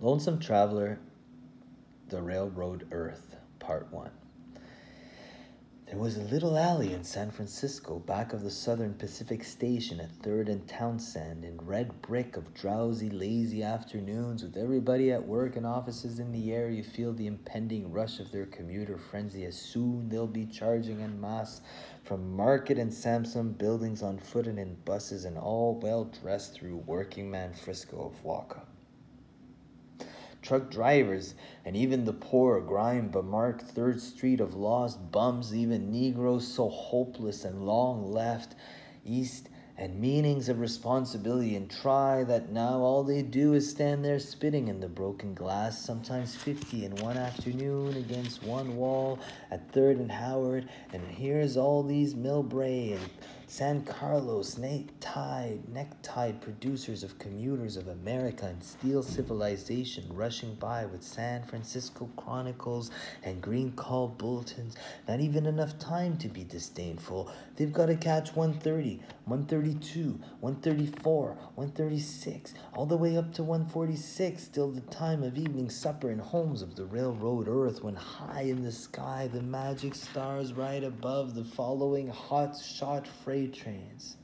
Lonesome Traveler, The Railroad Earth, Part 1. There was a little alley in San Francisco, back of the Southern Pacific Station at 3rd and Townsend, in red brick of drowsy, lazy afternoons, with everybody at work and offices in the air. You feel the impending rush of their commuter frenzy as soon they'll be charging en masse from Market and Sansome buildings on foot and in buses, and all well dressed through working man Frisco of Waka truck drivers, and even the poor, grime bemarked Third Street of lost bums, even Negroes so hopeless and long left east, and meanings of responsibility and try that now all they do is stand there spitting in the broken glass, sometimes 50 in one afternoon against one wall at Third and Howard, and here's all these Millbrae and San Carlos, neck-tied, neck-tied producers of commuters of America and steel civilization rushing by with San Francisco chronicles and green call bulletins. Not even enough time to be disdainful. They've got to catch 130, 132, 134, 136, all the way up to 146, till the time of evening supper in homes of the railroad earth, when high in the sky the magic stars right above the following hot shot freight trains.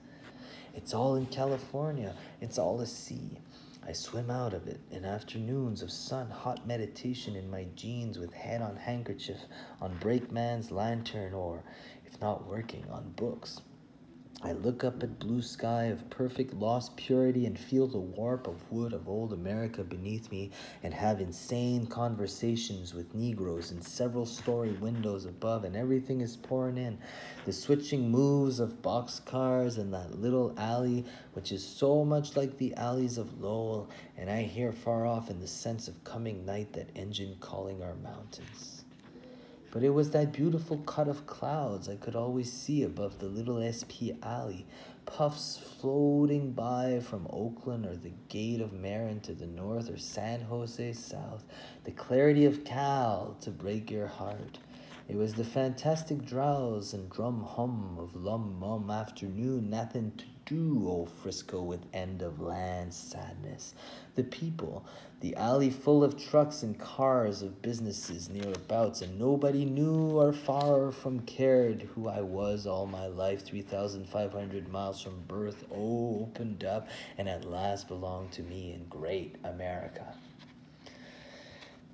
It's all in California. It's all a sea. I swim out of it in afternoons of sun hot meditation in my jeans with head on handkerchief on brakeman's lantern or, if not working, on books. I look up at blue sky of perfect lost purity and feel the warp of wood of old America beneath me and have insane conversations with Negroes in several story windows above and everything is pouring in. The switching moves of boxcars and that little alley which is so much like the alleys of Lowell and I hear far off in the sense of coming night that engine calling our mountains. But it was that beautiful cut of clouds I could always see above the little SP alley, puffs floating by from Oakland or the Gate of Marin to the north or San Jose south, the clarity of Cal to break your heart. It was the fantastic drowse and drum hum of lum mum afternoon, nothing to do, old Frisco, with end of land sadness. The people, the alley full of trucks and cars of businesses nearabouts, and nobody knew or far from cared who I was all my life, 3,500 miles from birth, oh, opened up, and at last belonged to me in great America.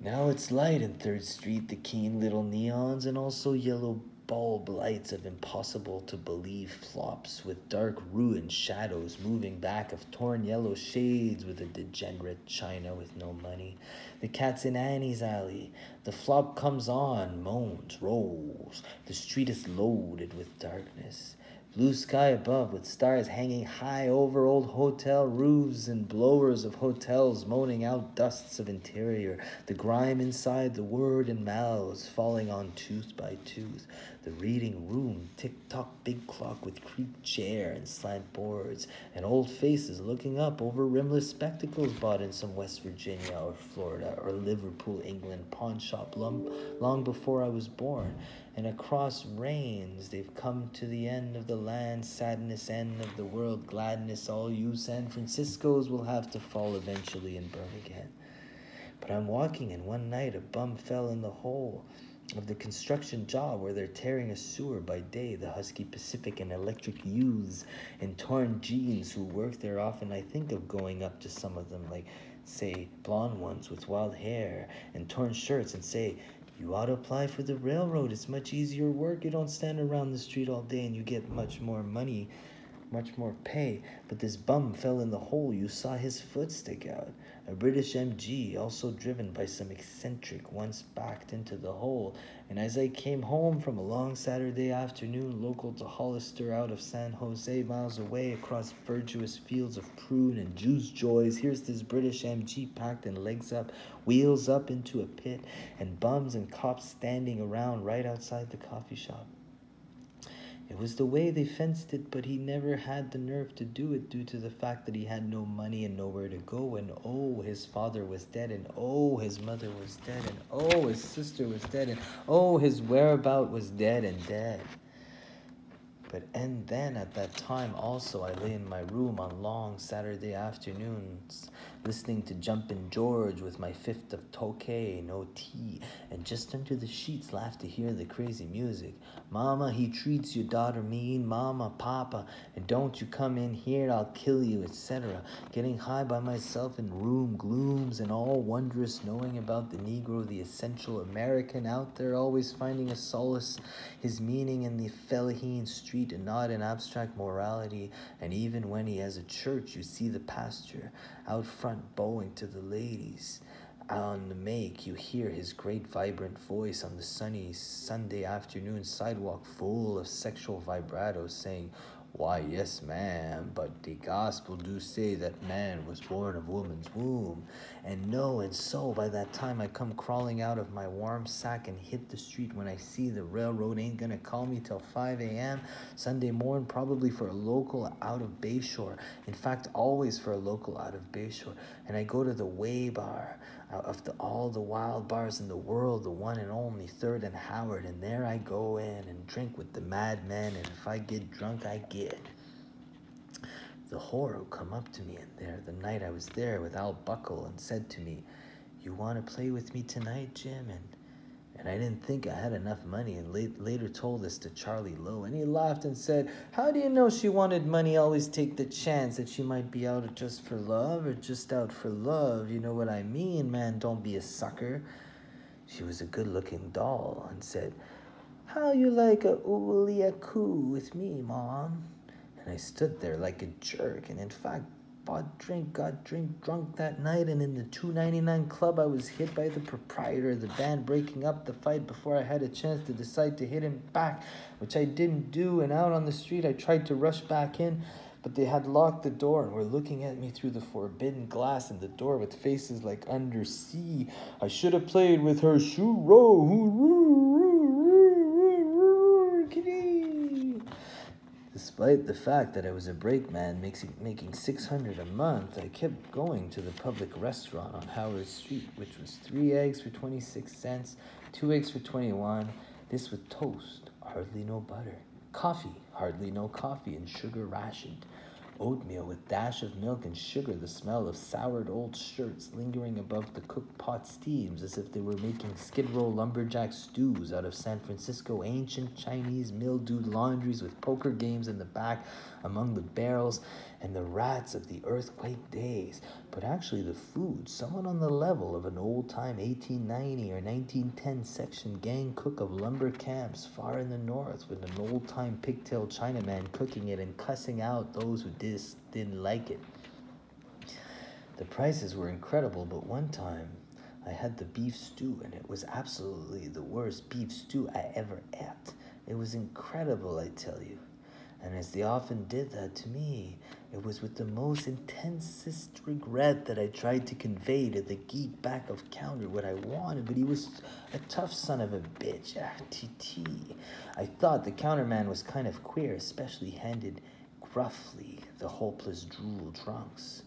Now it's light in Third Street, the keen little neons, and also yellow bulb lights of impossible to believe flops with dark ruined shadows moving back of torn yellow shades with a degenerate china with no money. The cat's in Annie's alley. The flop comes on, moans, rolls. The street is loaded with darkness. Blue sky above with stars hanging high over old hotel roofs and blowers of hotels moaning out dusts of interior. The grime inside the word and mouths falling on tooth by tooth. The reading room, tick tock, big clock with creaked chair and slant boards, and old faces looking up over rimless spectacles bought in some West Virginia or Florida or Liverpool, England pawn shop long, long before I was born and across rains they've come to the end of the land, sadness, end of the world, gladness. All you San Franciscos will have to fall eventually and burn again. But I'm walking, and one night a bum fell in the hole of the construction job where they're tearing a sewer by day. The Husky Pacific and Electric youths in torn jeans who work there often. I think of going up to some of them, like, say, blonde ones with wild hair and torn shirts, and say, you ought to apply for the railroad. It's much easier work. You don't stand around the street all day and you get much more money, much more pay. But this bum fell in the hole. You saw his foot stick out. A British MG, also driven by some eccentric, once backed into the hole. And as I came home from a long Saturday afternoon local to Hollister out of San Jose, miles away across verdurous fields of prune and juice joys, here's this British MG packed and legs up, wheels up into a pit, and bums and cops standing around right outside the coffee shop. It was the way they fenced it, but he never had the nerve to do it due to the fact that he had no money and nowhere to go. And oh, his father was dead, and oh, his mother was dead, and oh, his sister was dead, and oh, his whereabout was dead and dead. But and then at that time also I lay in my room on long Saturday afternoons, listening to Jumpin' George with my fifth of Tokay, no tea, and just under the sheets laugh to hear the crazy music. Mama, he treats your daughter mean, mama, papa, and don't you come in here, I'll kill you, etc. Getting high by myself in room glooms and all wondrous knowing about the Negro, the essential American out there, always finding a solace, his meaning in the Fellaheen street and not in abstract morality. And even when he has a church, you see the pastor out front bowing to the ladies on the make, you hear his great vibrant voice on the sunny Sunday afternoon sidewalk full of sexual vibratos saying, Why, yes, ma'am, but the gospel do say that man was born of woman's womb. And no, and so by that time I come crawling out of my warm sack and hit the street when I see the railroad ain't gonna call me till 5 a.m. Sunday morning, probably for a local out of Bayshore. In fact, always for a local out of Bayshore. And I go to the Way Bar of the, all the wild bars in the world, the one and only Third and Howard, and there I go in and drink with the madmen, and if I get drunk, I get. The whore come up to me in there the night I was there with Al Buckle and said to me, You want to play with me tonight, Jim? And and I didn't think I had enough money and late, later told this to Charlie Lowe. And he laughed and said, How do you know she wanted money? Always take the chance that she might be out just for love or just out for love. You know what I mean, man? Don't be a sucker. She was a good looking doll and said, How you like a oolia with me, Mom? And I stood there like a jerk, and in fact, bought drink, got drink drunk that night, and in the 299 club, I was hit by the proprietor of the band breaking up the fight before I had a chance to decide to hit him back, which I didn't do. And out on the street, I tried to rush back in, but they had locked the door and were looking at me through the forbidden glass in the door with faces like undersea. I should have played with her shoe row. Despite the fact that I was a brakeman making, making 600 a month, I kept going to the public restaurant on Howard Street, which was three eggs for 26 cents, two eggs for 21, this with toast, hardly no butter, coffee, hardly no coffee, and sugar rationed oatmeal with dash of milk and sugar, the smell of soured old shirts lingering above the cook pot steams as if they were making skid row lumberjack stews out of San Francisco ancient Chinese mildewed laundries with poker games in the back among the barrels and the rats of the earthquake days, but actually the food somewhat on the level of an old time 1890 or 1910 section gang cook of lumber camps far in the north with an old time pigtail Chinaman cooking it and cussing out those who dis- didn't like it. The prices were incredible, but one time I had the beef stew and it was absolutely the worst beef stew I ever ate. It was incredible, I tell you. And as they often did that to me, it was with the most intensest regret that I tried to convey to the geek back of counter what I wanted, but he was a tough son of a bitch. Ah, TT. I thought the counterman was kind of queer, especially handed gruffly the hopeless drool trunks.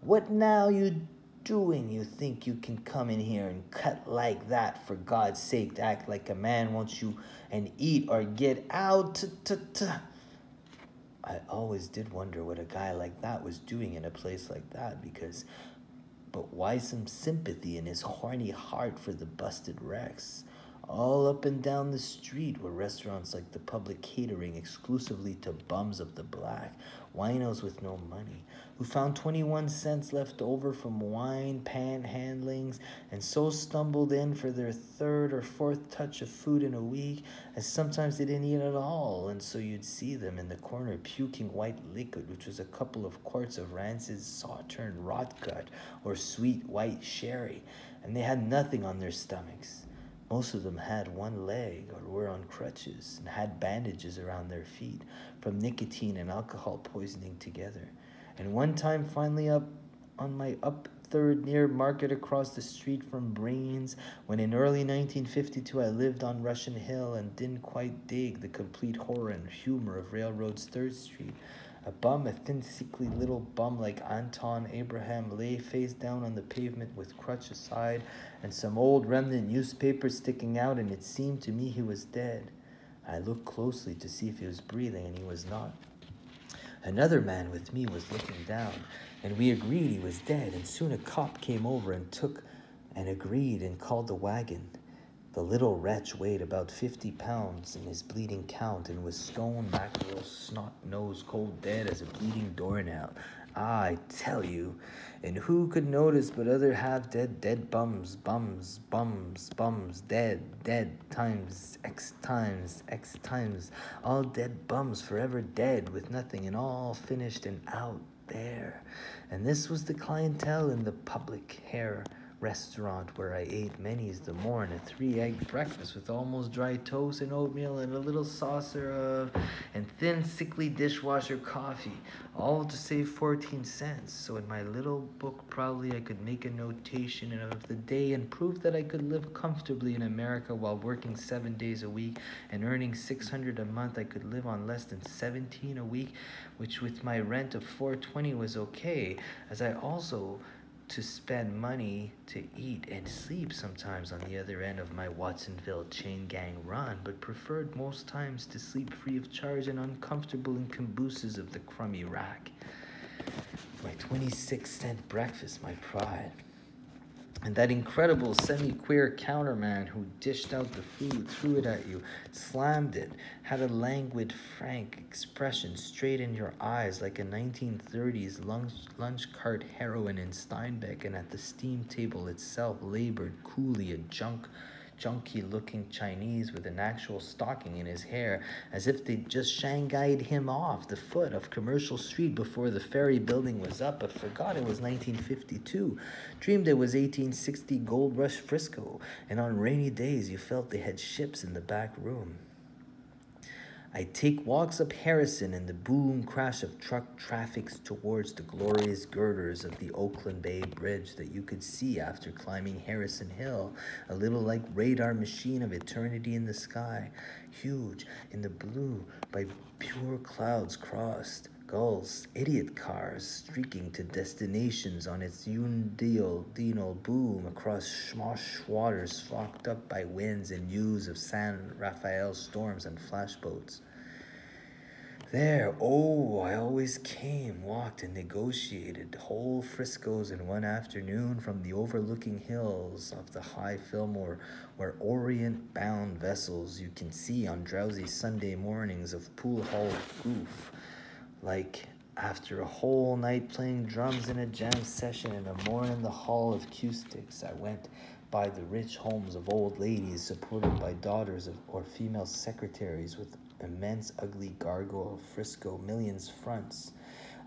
What now you doing? You think you can come in here and cut like that for God's sake, act like a man wants you and eat or get out? T-t-t- I always did wonder what a guy like that was doing in a place like that because, but why some sympathy in his horny heart for the busted wrecks? All up and down the street were restaurants like the public catering exclusively to bums of the black, winos with no money, who found 21 cents left over from wine panhandlings and so stumbled in for their third or fourth touch of food in a week as sometimes they didn't eat at all. And so you'd see them in the corner puking white liquid which was a couple of quarts of rancid sauterne rotgut or sweet white sherry. And they had nothing on their stomachs most of them had one leg or were on crutches and had bandages around their feet from nicotine and alcohol poisoning together. And one time, finally, up on my up third near market across the street from Breen's, when in early 1952 I lived on Russian Hill and didn't quite dig the complete horror and humor of Railroad's Third Street. A bum, a thin, sickly little bum like Anton Abraham, lay face down on the pavement with crutch aside and some old remnant newspaper sticking out, and it seemed to me he was dead. I looked closely to see if he was breathing, and he was not. Another man with me was looking down, and we agreed he was dead. And soon a cop came over and took and agreed and called the wagon. The little wretch weighed about fifty pounds in his bleeding count and was stone mackerel, snot nose, cold dead as a bleeding doornail. I tell you, and who could notice but other half dead, dead bums, bums, bums, bums, dead, dead, times, X times, X times, all dead bums, forever dead, with nothing and all finished and out there. And this was the clientele in the public hair restaurant where I ate many's the morn, a three egg breakfast with almost dry toast and oatmeal and a little saucer of and thin sickly dishwasher coffee, all to save 14 cents. So in my little book probably I could make a notation of the day and prove that I could live comfortably in America while working seven days a week and earning 600 a month. I could live on less than 17 a week, which with my rent of 420 was okay, as I also to spend money to eat and sleep sometimes on the other end of my Watsonville chain gang run, but preferred most times to sleep free of charge and uncomfortable in cabooses of the crummy rack. My 26 cent breakfast, my pride. And that incredible semi queer counterman who dished out the food, threw it at you, slammed it, had a languid, frank expression straight in your eyes like a 1930s lunch, lunch cart heroine in Steinbeck, and at the steam table itself labored coolly a junk junky looking Chinese with an actual stocking in his hair, as if they'd just shanghaied him off the foot of Commercial Street before the ferry building was up, but forgot it was 1952. Dreamed it was 1860 Gold Rush Frisco, and on rainy days you felt they had ships in the back room. I take walks up Harrison and the boom crash of truck traffic towards the glorious girders of the Oakland Bay Bridge that you could see after climbing Harrison Hill, a little like radar machine of eternity in the sky, huge in the blue by pure clouds crossed. Gulls, idiot cars streaking to destinations on its Dino boom across smosh waters fogged up by winds and hues of San Rafael storms and flashboats. There, oh, I always came, walked, and negotiated whole Frisco's in one afternoon from the overlooking hills of the high Fillmore, where Orient bound vessels you can see on drowsy Sunday mornings of pool hall goof like after a whole night playing drums in a jam session and a morning in the hall of acoustics, I went by the rich homes of old ladies supported by daughters of, or female secretaries with immense ugly gargoyle frisco millions fronts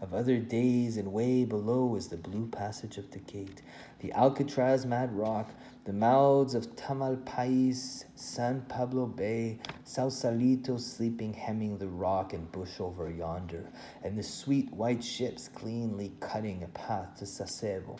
of other days, and way below is the blue passage of the gate, the Alcatraz Mad Rock, the mouths of Tamalpais, San Pablo Bay, Sausalito sleeping hemming the rock and bush over yonder, and the sweet white ships cleanly cutting a path to Sasebo.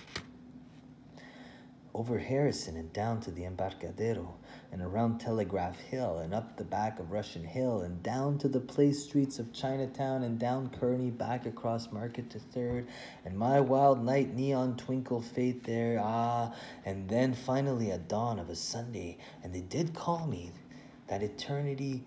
Over Harrison and down to the Embarcadero, and around Telegraph Hill and up the back of Russian Hill and down to the place streets of Chinatown and down Kearny back across Market to Third. And my wild night neon twinkle fate there ah and then finally a dawn of a Sunday. And they did call me that eternity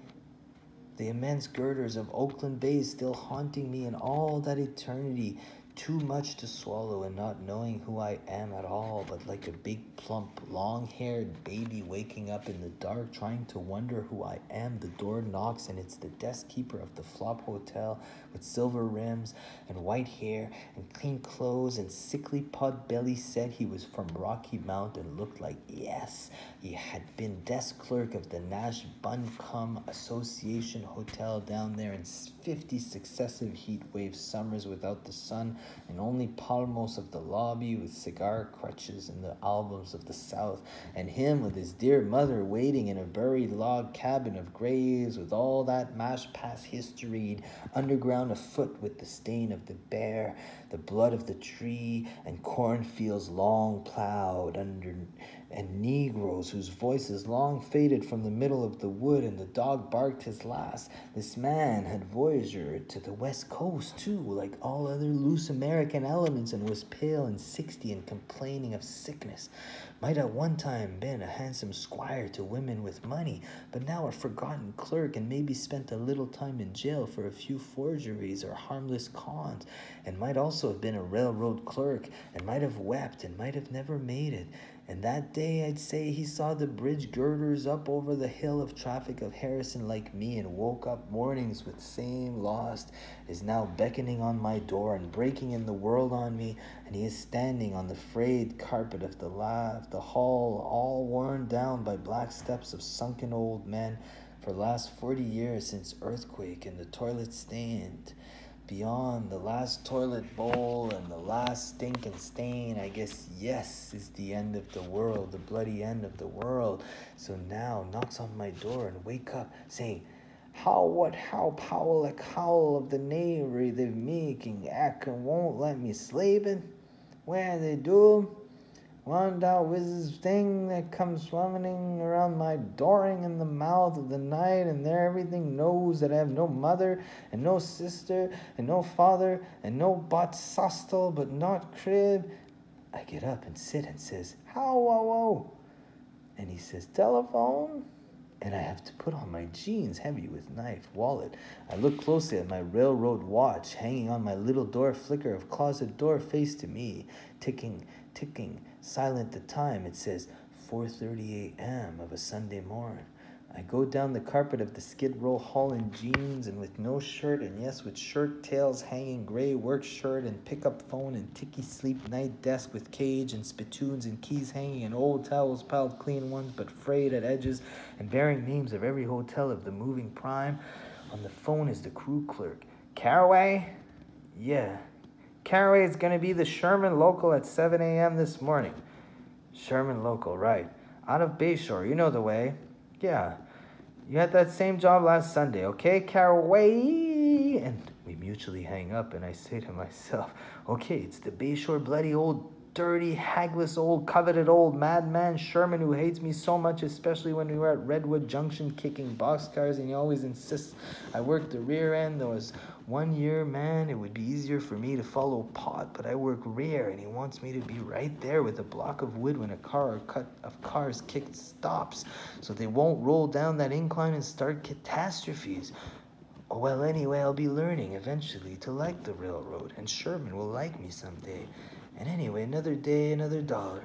the immense girders of Oakland Bay still haunting me in all that eternity too much to swallow and not knowing who I am at all, but like a big, plump, long haired baby waking up in the dark, trying to wonder who I am. The door knocks, and it's the desk keeper of the Flop Hotel with silver rims and white hair and clean clothes and sickly pot belly said he was from Rocky Mount and looked like, yes, he had been desk clerk of the Nash Buncombe Association Hotel down there in 50 successive heat wave summers without the sun and only palmos of the lobby with cigar crutches and the albums of the South, and him with his dear mother waiting in a buried log cabin of graves with all that mash past history underground afoot with the stain of the bear the blood of the tree, and cornfields long plowed under, and Negroes whose voices long faded from the middle of the wood, and the dog barked his last. This man had voyaged to the west coast too, like all other loose American elements, and was pale and sixty and complaining of sickness. Might at one time been a handsome squire to women with money, but now a forgotten clerk, and maybe spent a little time in jail for a few forgeries or harmless cons, and might also have been a railroad clerk, and might have wept, and might have never made it. And that day I'd say he saw the bridge girders up over the hill of traffic of Harrison like me and woke up mornings with same lost is now beckoning on my door and breaking in the world on me. And he is standing on the frayed carpet of the la- the hall all worn down by black steps of sunken old men. For last 40 years since earthquake and the toilet stained beyond the last toilet bowl and the last stink and stain, I guess yes is the end of the world, the bloody end of the world. So now knocks on my door and wake up saying, How what how Powell a cowl of the knavery they're making ack and won't let me it? Where they do? Wound out with thing that comes swimming around my dooring in the mouth of the night, and there everything knows that I have no mother, and no sister, and no father, and no but sostel, but not crib. I get up and sit and says, How, whoa, whoa. And he says, Telephone? And I have to put on my jeans, heavy with knife, wallet. I look closely at my railroad watch hanging on my little door, flicker of closet door face to me, ticking, ticking silent the time. It says 4:30 a.m. of a Sunday morning. I go down the carpet of the Skid Row hall in jeans and with no shirt, and yes, with shirt tails hanging, gray work shirt and pickup phone and ticky sleep night desk with cage and spittoons and keys hanging and old towels piled clean ones but frayed at edges and bearing names of every hotel of the moving prime. On the phone is the crew clerk. Caraway? Yeah, Caraway is going to be the Sherman local at 7 a.m. this morning. Sherman local, right. Out of Bayshore, you know the way. Yeah. You had that same job last Sunday, okay, Caraway? And we mutually hang up, and I say to myself, okay, it's the Bayshore bloody old dirty, hagless old, coveted old madman Sherman who hates me so much, especially when we were at Redwood Junction kicking boxcars, and he always insists I work the rear end. There was one year, man, it would be easier for me to follow pot, but I work rear, and he wants me to be right there with a block of wood when a car or cut of cars kicked stops, so they won't roll down that incline and start catastrophes. Well, anyway, I'll be learning eventually to like the railroad, and Sherman will like me someday. And anyway, another day, another dollar.